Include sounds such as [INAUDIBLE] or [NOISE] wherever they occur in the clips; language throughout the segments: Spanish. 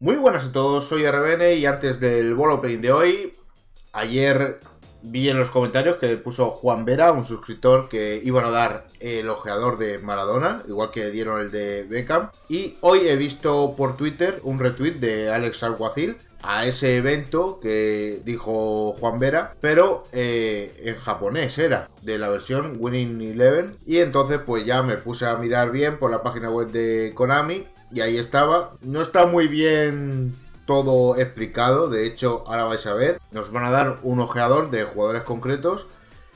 Muy buenas a todos, soy RBN y antes del ball opening de hoy, ayer vi en los comentarios que puso Juan Vera, un suscriptor, que iban a dar el ojeador de Maradona, igual que dieron el de Beckham. Y hoy he visto por Twitter un retweet de Alex Alguacil a ese evento que dijo Juan Vera, pero eh, en japonés era, de la versión Winning Eleven. Y entonces pues ya me puse a mirar bien por la página web de Konami y ahí estaba. No está muy bien todo explicado, de hecho ahora vais a ver, nos van a dar un ojeador de jugadores concretos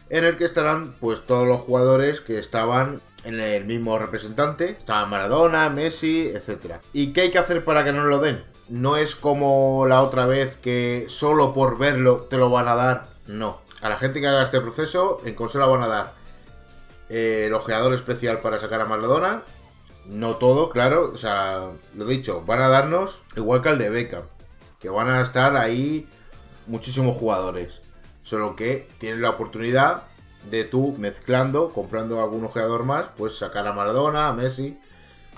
en el que estarán pues todos los jugadores que estaban en el mismo representante, estaban Maradona, Messi, etc. ¿Y qué hay que hacer para que nos lo den? No es como la otra vez que solo por verlo te lo van a dar, no. A la gente que haga este proceso en consola van a dar eh, el ojeador especial para sacar a Maradona, no todo, claro, o sea, lo dicho, van a darnos igual que al de Beckham, que van a estar ahí muchísimos jugadores, solo que tienes la oportunidad de tú mezclando, comprando algún ojeador más, pues sacar a Maradona, a Messi.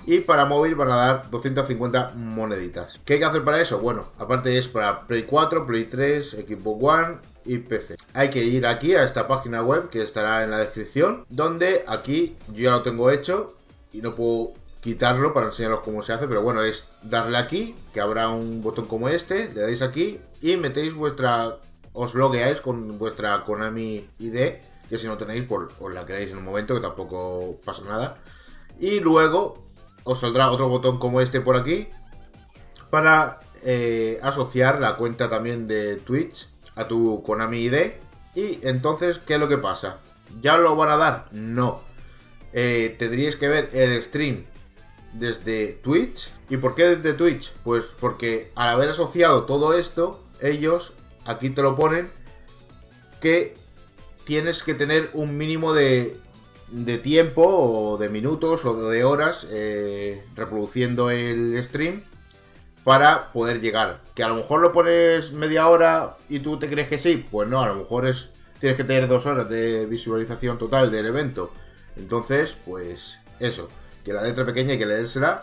Y para móvil van a dar 250 moneditas. ¿Qué hay que hacer para eso? Bueno, aparte es para Play 4, Play 3, Equipo One y PC. Hay que ir aquí a esta página web que estará en la descripción, donde aquí yo ya lo tengo hecho y no puedo quitarlo para enseñaros cómo se hace, pero bueno, es darle aquí, que habrá un botón como este, le dais aquí y metéis vuestra, os logueáis con vuestra Konami ID, que si no tenéis, pues os la creáis en un momento, que tampoco pasa nada. Y luego os saldrá otro botón como este por aquí, para eh, asociar la cuenta también de Twitch a tu Konami ID. Y entonces, ¿qué es lo que pasa? ¿Ya lo van a dar? No. Eh, tendríais que ver el stream desde Twitch. ¿Y por qué desde Twitch? Pues porque al haber asociado todo esto, ellos aquí te lo ponen que tienes que tener un mínimo de, de tiempo o de minutos o de horas eh, reproduciendo el stream para poder llegar. Que a lo mejor lo pones media hora y tú te crees que sí, pues no, a lo mejor es tienes que tener dos horas de visualización total del evento. Entonces, pues eso que la letra pequeña hay que leérsela.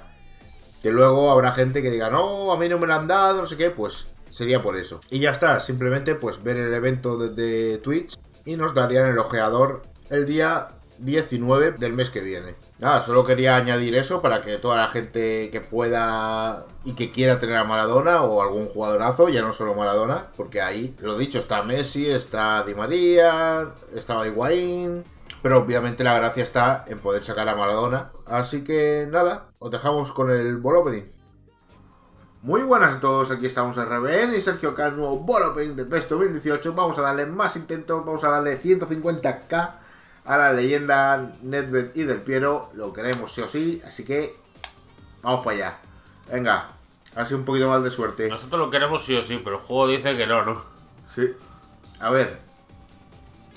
Que luego habrá gente que diga, no, a mí no me la han dado, no sé qué, pues sería por eso. Y ya está, simplemente pues ver el evento desde Twitch y nos darían el ojeador el día 19 del mes que viene. Nada, solo quería añadir eso para que toda la gente que pueda y que quiera tener a Maradona o algún jugadorazo, ya no solo Maradona, porque ahí, lo dicho, está Messi, está Di María, está Higuaín, pero obviamente la gracia está en poder sacar a Maradona. Así que nada, os dejamos con el ball. Muy buenas a todos, aquí estamos en RBN y Sergio K, nuevo ball de PES 2018. Vamos a darle más intentos, vamos a darle 150k a la leyenda Nedved y del Piero. Lo queremos sí o sí, así que vamos para allá. Venga, así un poquito más de suerte. Nosotros lo queremos sí o sí, pero el juego dice que no, ¿no? Sí. A ver,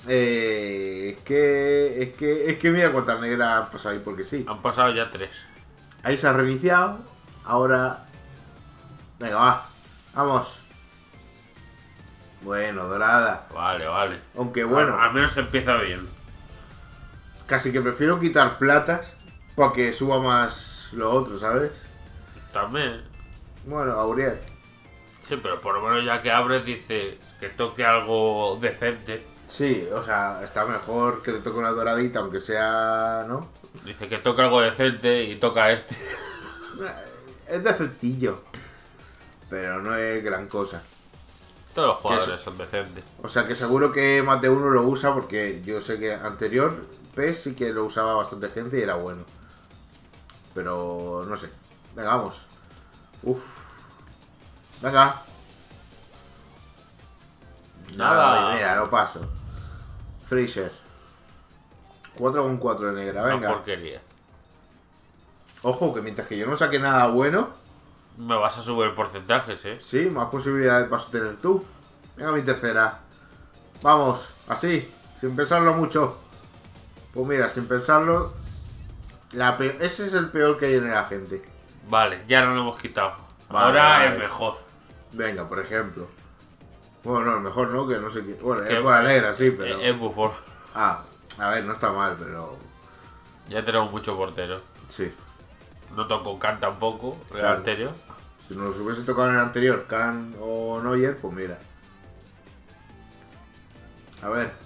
eh, es que. Es que. Es que mira cuántas negras han pasado ahí porque sí. Han pasado ya tres. Ahí se ha reiniciado. Ahora. Venga, va. Vamos. Bueno, dorada. Vale, vale. Aunque bueno. Al, menos empieza bien. Casi que prefiero quitar platas para que suba más lo otro, ¿sabes? También. Bueno, Auriel. Sí, pero por lo menos ya que abres dice que toque algo decente. Sí, o sea, está mejor que te toque una doradita, aunque sea, ¿no? Dice que toca algo decente y toca este. [LAUGHS] Es decentillo, pero no es gran cosa. Todos los jugadores son decentes. O sea que seguro que más de uno lo usa porque yo sé que anterior PES sí que lo usaba bastante gente y era bueno. Pero no sé. Venga, vamos. Uf. Venga. Nada. Mira, lo paso. Freezer. 4 con 4 de negra, venga. Una porquería. Ojo, que mientras que yo no saque nada bueno. Me vas a subir porcentajes, eh. Sí, más posibilidades vas a tener tú. Venga, mi tercera. Vamos, así, sin pensarlo mucho. Pues mira, sin pensarlo. La Ese es el peor que hay en la gente. Vale, ya no lo hemos quitado. Ahora es mejor. Venga, por ejemplo. Bueno, no, mejor no, que no sé qué. Bueno, es por la negra, sí, pero. Es Buffon. Ah, a ver, no está mal, pero. Ya tenemos mucho portero. Sí. No toco Khan tampoco, Real Si nos hubiese tocado en el anterior, Khan o Neuer, pues mira. A ver.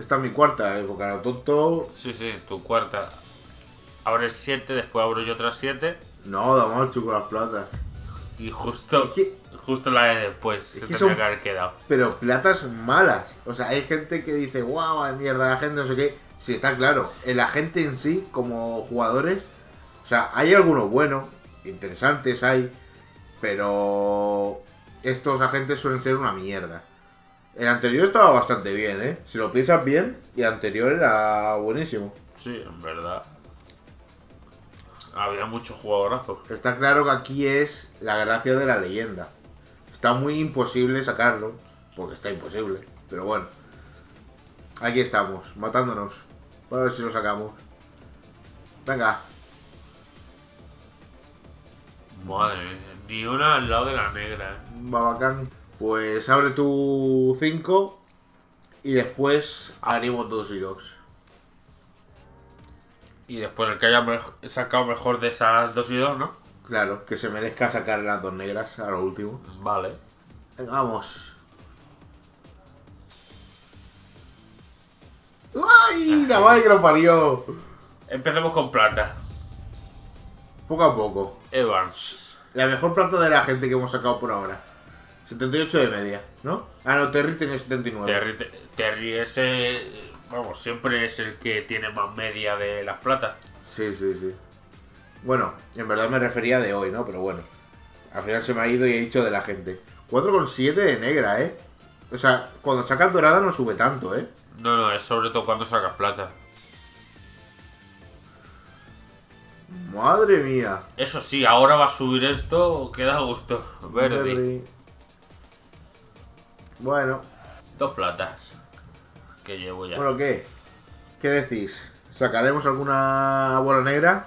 Esta es mi cuarta, ¿eh? porque a lo tonto. Sí, sí, tu cuarta. Abres siete, después abro yo otras siete. No, damos el chuco las platas. Y justo, Es que- justo la de después se que son- que haber quedado. Pero platas malas. O sea, hay gente que dice, wow, mierda, la gente no sé qué. Sí, está claro. El agente en sí, como jugadores. O sea, hay algunos buenos, interesantes hay. Pero estos agentes suelen ser una mierda. El anterior estaba bastante bien, ¿eh? Si lo piensas bien, y el anterior era buenísimo. Sí, en verdad. Había muchos jugadorazos. Está claro que aquí es la gracia de la leyenda. Está muy imposible sacarlo, porque está imposible. Pero bueno, aquí estamos, matándonos. Para ver si lo sacamos. Venga, Madre mía, ni una al lado de la negra. ¿eh? Babacán. Pues abre tu 5 y después haremos dos y dos. Y después el que haya sacado mejor de esas dos y dos, ¿no? Claro, que se merezca sacar las dos negras a lo último. Vale. Venga, vamos. ¡Ay! La madre que lo parió. Empecemos con plata. Poco a poco. Evans. La mejor plata de la gente que hemos sacado por ahora. 78 de media, ¿no? Ah, no, Terry tenía 79. Terry, Te- Terry ese, vamos, siempre es el que tiene más media de las platas. Sí, sí, sí. Bueno, en verdad me refería de hoy, ¿no? Pero bueno. Al final se me ha ido y he dicho de la gente. 4,7 de negra, ¿eh? O sea, cuando sacas dorada no sube tanto, ¿eh? No, no, es sobre todo cuando sacas plata. Madre mía. Eso sí, ahora va a subir esto, que da gusto. Verdi. Verdi. Bueno, Dos platas. Que llevo ya. bueno, ¿qué? ¿Qué decís? ¿Sacaremos alguna bola negra?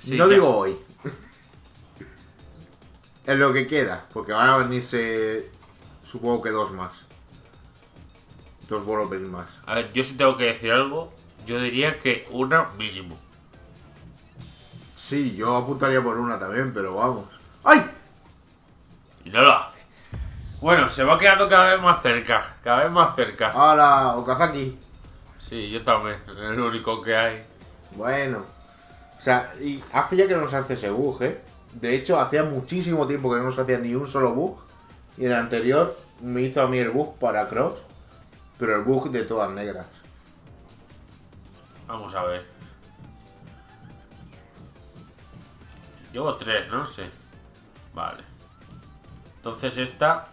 Sí, no ya. digo hoy. [LAUGHS] es lo que queda, porque van a venirse, supongo que dos más. Dos Volopers más. A ver, yo si tengo que decir algo, yo diría que una mínimo. Sí, yo apuntaría por una también, pero vamos. ¡Ay! Y no lo hace. Bueno, se va quedando cada vez más cerca. Cada vez más cerca. ¡Hala! Okazaki. Sí, yo también. Es el único que hay. Bueno. O sea, y hace ya que no nos hace ese bug, ¿eh? De hecho, hacía muchísimo tiempo que no nos hacía ni un solo bug. Y el anterior me hizo a mí el bug para Cross. Pero el bug de todas negras. Vamos a ver. Llevo tres, ¿no? Sí. Vale. Entonces esta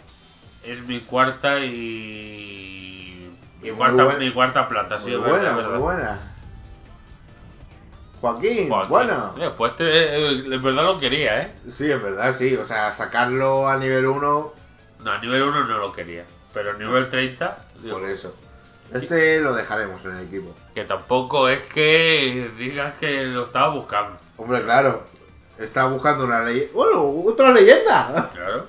es mi cuarta y... Y Mi cuarta, mi cuarta plata, muy verdad, buena, es muy verdad. buena. Joaquín, Joaquín. bueno. Eh, pues eh, de verdad lo quería, ¿eh? Sí, es verdad, sí. O sea, sacarlo a nivel 1, No, a nivel 1 no lo quería. Pero a nivel 30, digo, por eso. Este lo dejaremos en el equipo. que tampoco es que digas que lo estaba buscando. Hombre, claro. Está buscando una leyenda. ¡Bueno! ¡Otra leyenda! Claro.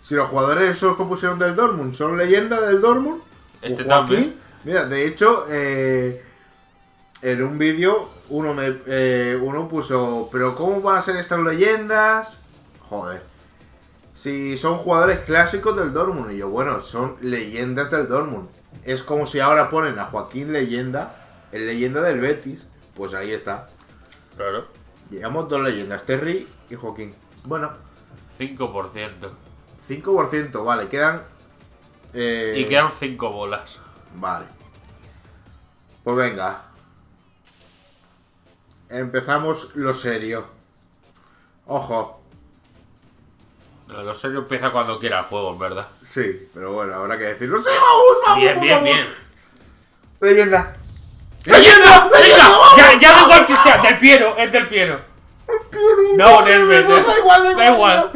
Si los jugadores esos que pusieron del Dortmund son leyenda del Dortmund, Este Joaquín- también. Mira, de hecho, eh, en un vídeo uno me eh, uno puso, pero ¿cómo van a ser estas leyendas? Joder. Si son jugadores clásicos del Dortmund. Y yo, bueno, son leyendas del Dortmund. Es como si ahora ponen a Joaquín leyenda, el leyenda del Betis. Pues ahí está. Claro. Llegamos dos leyendas, Terry y Joaquín. Bueno, 5%. 5%, vale, quedan... eh, Y quedan 5 bolas. Vale. Pues venga. Empezamos lo serio. Ojo. Lo serio empieza cuando quiera el juego, en verdad. Sí, pero bueno, habrá que decirlo. ¡Sí, vamos, vamos! Bien, bien, bien. Leyenda. ¡Leyenda! ¡Venga! Ya, ya da igual que sea, del Piero, es del Piero. No, Nerve, No, da igual, da igual. Da igual.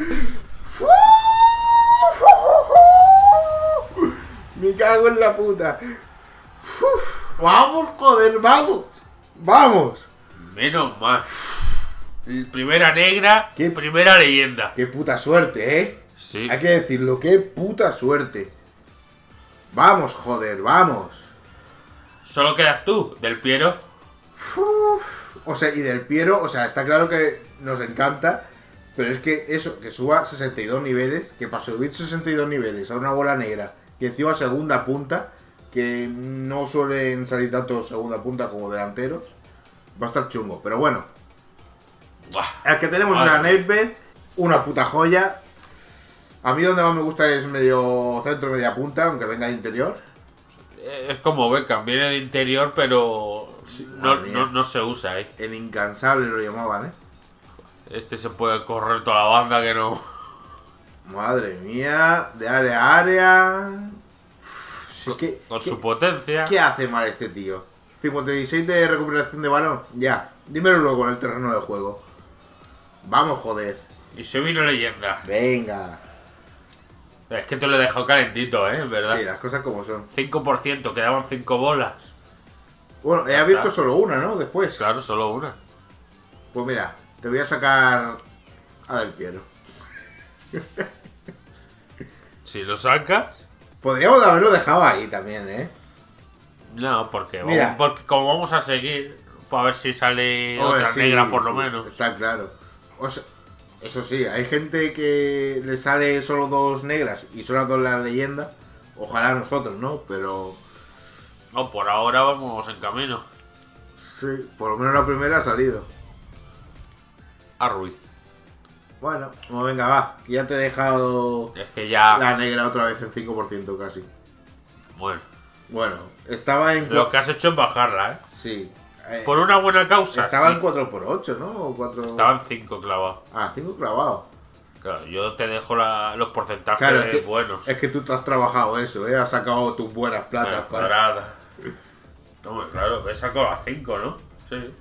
Me cago en la puta. Uf, Vamos, joder, vamos. Vamos. Menos mal. Primera negra, ¿Qué? primera leyenda. Qué puta suerte, ¿eh? Sí. Hay que decirlo, qué puta suerte. Vamos, joder, vamos. Solo quedas tú, del Piero. O sea, y del Piero, o sea, está claro que nos encanta, Pero es que eso, que suba 62 niveles, que para subir 62 niveles a una bola negra y encima segunda punta, que no suelen salir tanto segunda punta como delanteros, va a estar chungo. Pero bueno, el que tenemos mía. Netbet, una puta joya. A mí donde más me gusta es medio centro, media punta, aunque venga de interior. Eh, Es como Beckham, viene de interior, pero no, no, no se usa ahí. El incansable lo llamaban, ¿eh? Este se puede correr toda la banda que no. Madre mía, de área a área. Uf, sí, ¿qué, Con qué- su potencia. qué hace mal este tío? 56 de recuperación de balón. Ya, dímelo luego en el terreno de juego. Vamos, joder. Y se vino leyenda. Venga. Es que te lo he dejado calentito, ¿eh? ¿Verdad? Sí, las cosas como son. 5%, quedaban 5 bolas. Bueno, he abierto solo una, ¿no? Después. Claro, solo una. Pues mira, te voy a sacar a Del Piero. Si lo sacas. Podríamos haberlo dejado ahí también, ¿eh? No, porque, Mira. vamos- porque como vamos a seguir, pues a ver si sale Hombre, otra sí, negra por lo sí, menos. Está claro. O sea, eso sí, hay gente que le sale solo dos negras y solo dos la leyenda. Ojalá nosotros, ¿no? Pero No, por ahora vamos en camino. sí, por lo menos la primera ha salido. A Ruiz. Bueno, pues venga, va, ya te he dejado Es que ya. la negra otra vez en 5% casi. Bueno, Bueno, estaba en... lo que has hecho es bajarla, ¿eh? Sí. eh, Por una buena causa. estaba sí. en 4x8, ¿no? O 4... Estaban 5 clavados. Ah, 5 clavados. Claro, yo te dejo la- los porcentajes Claro, es que, buenos. es que tú te has trabajado eso, ¿eh? Has sacado tus buenas platas. Bueno, para-. No, claro, me saco a 5, ¿no? Sí.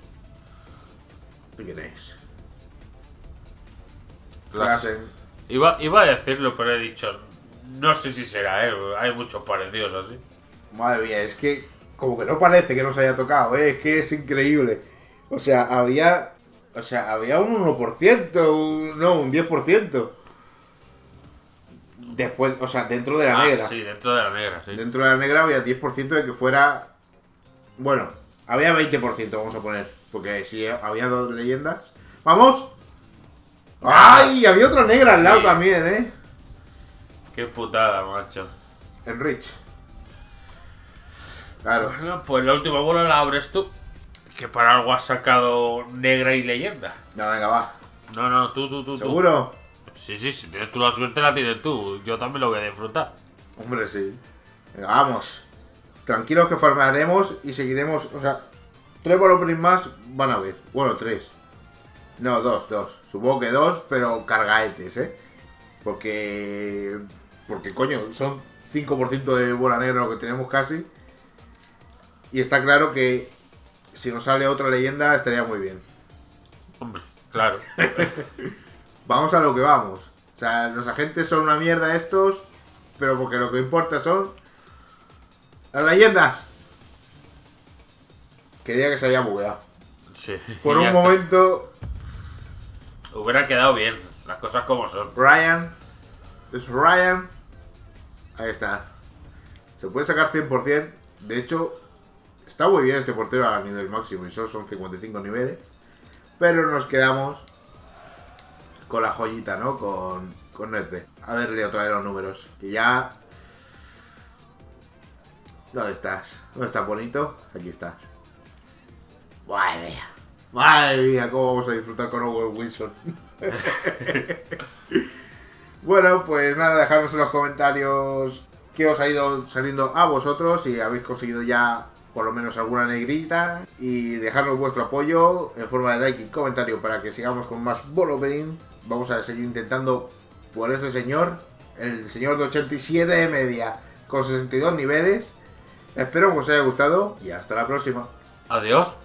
¿Qué queréis? Clase. Iba, iba a decirlo, pero he dicho. No sé si será, ¿eh? Hay muchos parecidos así. Madre mía, es que como que no parece que nos haya tocado, ¿eh? Es que es increíble. O sea, había... O sea, había un 1%, un, no, un 10%. Después, o sea, dentro de la ah, negra. sí, dentro de la negra, sí. Dentro de la negra había 10% de que fuera... Bueno, había 20%, vamos a poner. Porque si había dos leyendas... ¡Vamos! ¡Ay! Había otra negra al lado Sí. también, ¿eh? Qué putada, macho. En Rich. Claro. Bueno, pues la última bola la abres tú. Que para algo has sacado negra y leyenda. No, venga, va. No, no, tú, tú, tú. tú. ¿Seguro? Sí, sí, si tienes tú la suerte la tienes tú. Yo también lo voy a disfrutar. Hombre, sí. Venga, vamos. Tranquilos que farmearemos y seguiremos. O sea, tres Balloprin más van a ver. Bueno, tres. No, dos, dos. Supongo que dos, pero cargaetes, ¿eh? Porque. Porque, coño, son 5% de bola negra lo que tenemos casi. Y está claro que si nos sale otra leyenda estaría muy bien. Hombre, claro. [LAUGHS] Vamos a lo que vamos. O sea, los agentes son una mierda estos, pero porque lo que importa son las leyendas. Quería que se haya bugueado. Sí. Por un está. Hubiera quedado bien. Las cosas como son. Ryan. Es Ryan. Ahí está. Se puede sacar 100%. De hecho, está muy bien este portero a nivel máximo. Y solo son 55 niveles. Pero nos quedamos con la joyita, ¿no? Con, con Netbe. A verle otra vez los números. Que ya... ¿Dónde estás? ¿Dónde está bonito? Aquí estás. Madre mía. Madre mía, cómo vamos a disfrutar con Owen Wilson. [LAUGHS] Bueno, pues nada, dejadnos en los comentarios qué os ha ido saliendo a vosotros, si habéis conseguido ya por lo menos alguna negrita y dejarnos vuestro apoyo en forma de like y comentario para que sigamos con más opening. Vamos a seguir intentando por este señor, el señor de 87 de media con 62 niveles. Espero que os haya gustado y hasta la próxima. Adiós.